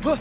不是